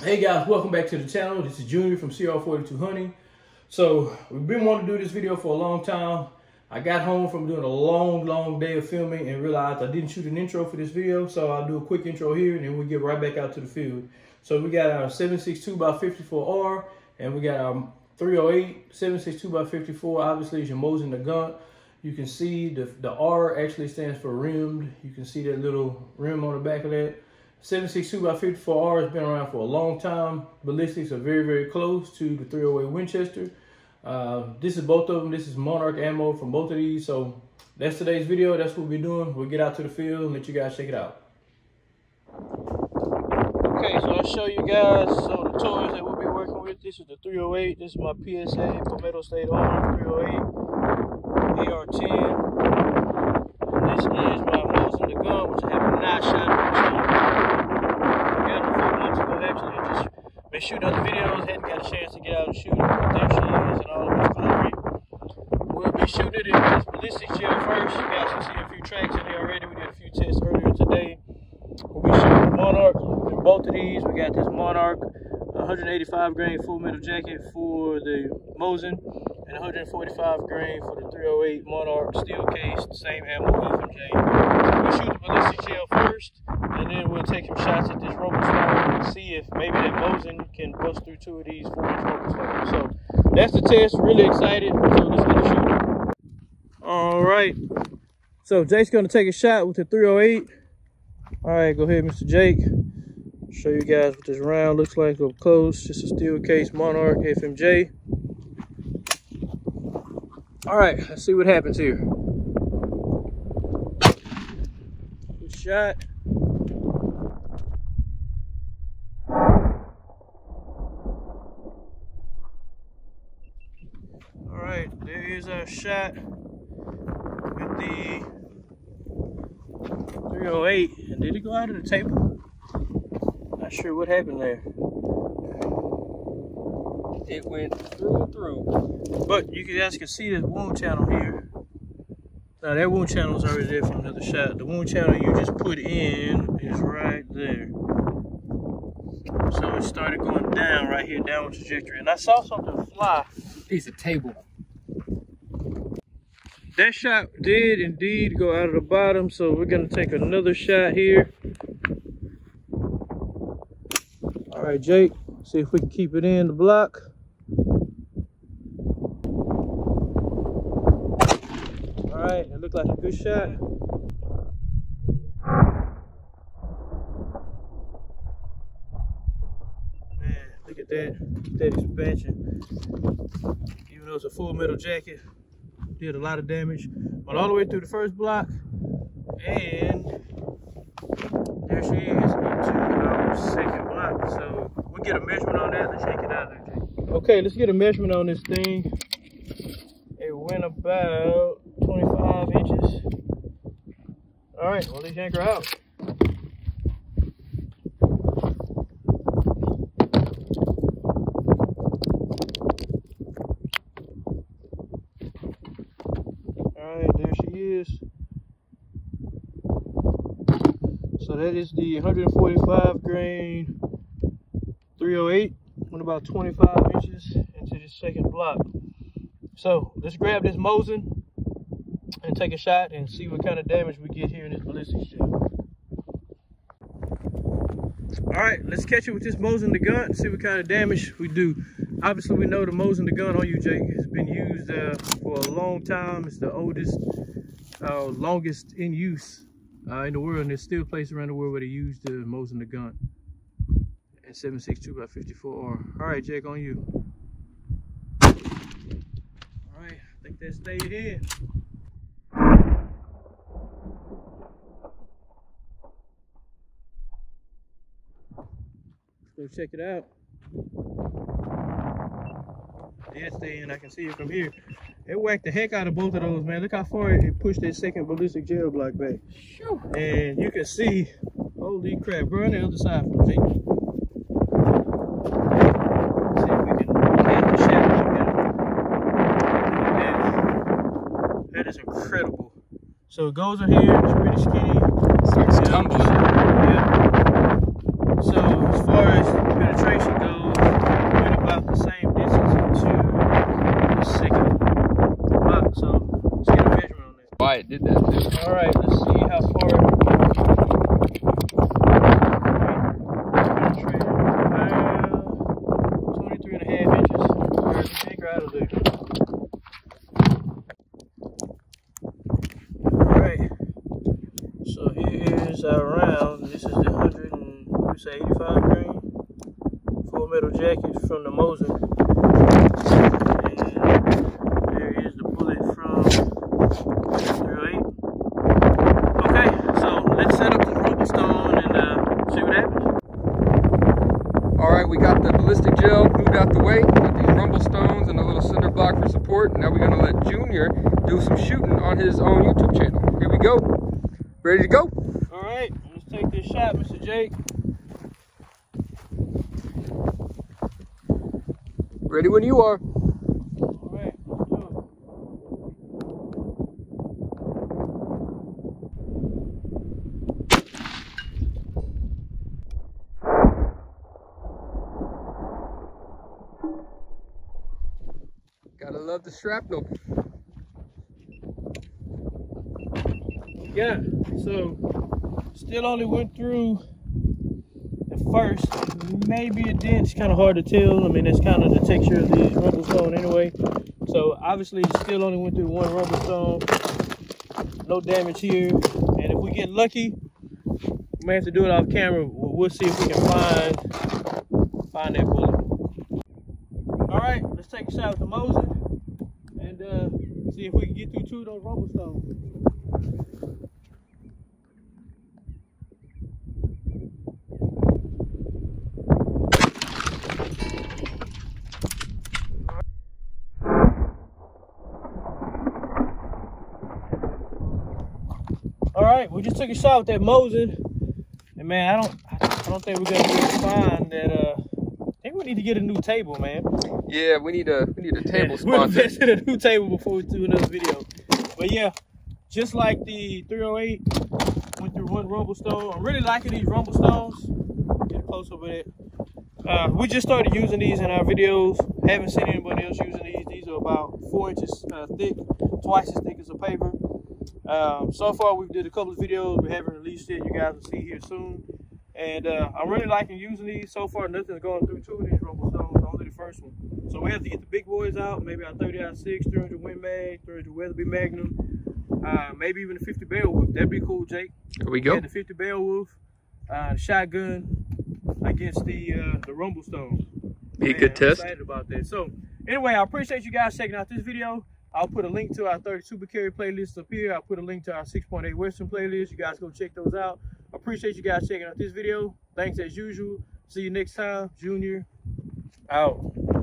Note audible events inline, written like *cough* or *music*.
Hey guys, welcome back to the channel. This is Junior from CR42 Hunting. So we've been wanting to do this video for a long time. I got home from doing a long, long day of filming and realized I didn't shoot an intro for this video. So I'll do a quick intro here and then we'll get right back out to the field. So we got our 762 by 54R and we got our 308 762 by 54. Obviously, it's your Mosin Nagant. You can see the, the R actually stands for rimmed. You can see that little rim on the back of that. 762 by 54R has been around for a long time. Ballistics are very, very close to the 308 Winchester. Uh, this is both of them. This is Monarch ammo from both of these. So that's today's video. That's what we're doing. We'll get out to the field and let you guys check it out. Okay, so I'll show you guys some of the toys that we'll be working with. This is the 308. This is my PSA Palmetto State Arm 308 AR-10. And this is my Mosin gun, which I have not shot been shooting other videos, hadn't got a chance to get out and shoot. There is in all of. We'll be shooting it in this ballistic gel first. You guys can see a few tracks in here already. We did a few tests earlier today. We'll be shooting Monarch in both of these. We got this Monarch 185 grain full metal jacket for the Mosin and 145 grain for the 308 Monarch steel case, same ammo FMJ. So we'll shoot the ballistic gel first, and then we'll take some shots at this Robo and see if maybe that Mosin can bust through two of these 4 inch Robo So that's the test. Really excited. So let's get it shooting. All right. So Jake's gonna take a shot with the 308. All right, go ahead, Mr. Jake. Show you guys what this round looks like up close. Just a steel case Monarch FMJ. All right, let's see what happens here. Good shot. All right, there shot with the 308. And did it go out of the table? Not sure what happened there it went through and through. But you guys can see this wound channel here. Now that wound channel is already there from another shot. The wound channel you just put in is right there. So it started going down right here, downward trajectory. And I saw something fly. Piece of table. That shot did indeed go out of the bottom, so we're gonna take another shot here. All right, Jake, see if we can keep it in the block. All right, It looked like a good shot. Man, look at that. That expansion. Even though it's a full metal jacket, did a lot of damage. Went all the way through the first block. And there she is into our second block. So we'll get a measurement on that. Let's shake it out there. Okay, let's get a measurement on this thing. It went about 25 inches. All right, well, let's yank her out. All right, there she is. So that is the 145 grain 308, went about 25 inches into the second block. So let's grab this Mosin and take a shot and see what kind of damage we get here in this ballistic gel. All right, let's catch it with this Mosin Nagant, see what kind of damage we do. Obviously, we know the Mosin the gun on you, Jake, has been used uh, for a long time. It's the oldest, uh, longest in use uh, in the world, and there's still places around the world where they use the Mosin Nagant And 762 by 54R. All right, Jake, on you. All right, I think that stayed in. Go check it out. Dead stay in, I can see it from here. It whacked the heck out of both of those, man. Look how far it pushed that second ballistic gel block back. Sure. And you can see, holy crap, bro, on the other side from me. See if we can the shadows That is incredible. So it goes in here, it's pretty skinny. Starts tumbling. Yeah. So as far as did that too. All right, let's see how far. Around 23 and a half inches. All right, the bigger that'll do. All right, so here's our round. This is the 185 grain full metal jacket from the Mosin. Junior do some shooting on his own YouTube channel. Here we go. Ready to go? All right, let's take this shot, Mr. Jake. Ready when you are. All right, Gotta love the shrapnel. Yeah, so still only went through the first, maybe a dent. It's kind of hard to tell. I mean, it's kind of the texture of the rumble stone anyway. So obviously, still only went through one rumble stone. No damage here. And if we get lucky, we may have to do it off camera. We'll see if we can find find that bullet. All right, let's take a shot with the Mosin and uh, see if we can get through two of those rumble stones. All right, we just took a shot with that Mosin, and man, I don't, I don't think we're gonna be able to find that. Uh, I think we need to get a new table, man. Yeah, we need a we need a table *laughs* Yeah, We're sponsor. investing in a new table before we do another video. But yeah, just like the 308 went through one rumble stone. I'm really liking these rumble stones. Get close over it. Uh, we just started using these in our videos. Haven't seen anybody else using these. These are about four inches uh, thick, twice as thick as a paper. Um, so far, we've did a couple of videos. We haven't released it. You guys will see here soon. And uh, I'm really liking using these. So far, nothing's going through two of these rumble stones. Only the first one. So we have to get the big boys out. Maybe our 30 aught 6, 300 Win Mag, 300 Weatherby Magnum. Uh, maybe even the 50 Beowulf. That'd be cool, Jake. Here we go. the 50 Beowulf, uh, the shotgun against the uh, the rumble stone. Be a Man, good I'm test. excited about that. So, anyway, I appreciate you guys checking out this video. I'll put a link to our 30 Super Carry playlist up here. I'll put a link to our 6.8 Western playlist. You guys go check those out. Appreciate you guys checking out this video. Thanks as usual. See you next time. Junior out.